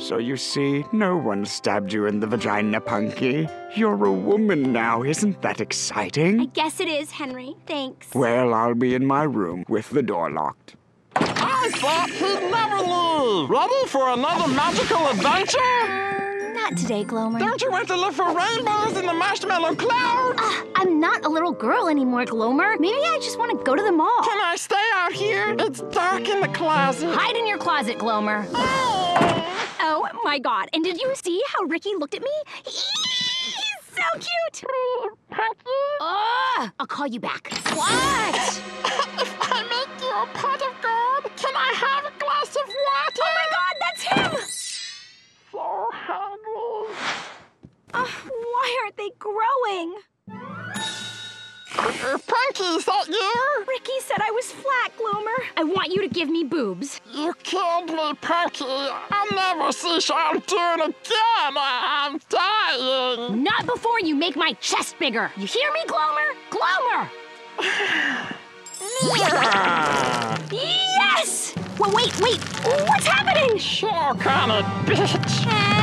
So you see, no one stabbed you in the vagina, Punky. You're a woman now, isn't that exciting? I guess it is, Henry. Thanks. Well, I'll be in my room with the door locked. I thought he'd never leave. Ready for another magical adventure? Um, not today, Glomer. Don't you want to look for rainbows in the marshmallow clouds? Ah, I'm not a little girl anymore, Glomer. Maybe I just want to go to the mall. Can I stay out here? It's dark in the closet. Hide in your closet, Glomer. Oh my god. And did you see how Ricky looked at me? He's so cute. Ugh, I'll call you back. What? If I make you a pot of gold, can I have a glass of water? Oh my god, that's him! So hungry. Ugh, why aren't they growing? Uh, Punky, is that you? Ricky said I was flat, Glomer. I want you to give me boobs. You killed me, Punky. I'll never see Sean Toon again. I'm dying. Not before you make my chest bigger. You hear me, Glomer? Glomer! Yes! Well, wait, wait. What's happening? Sure kind of bitch.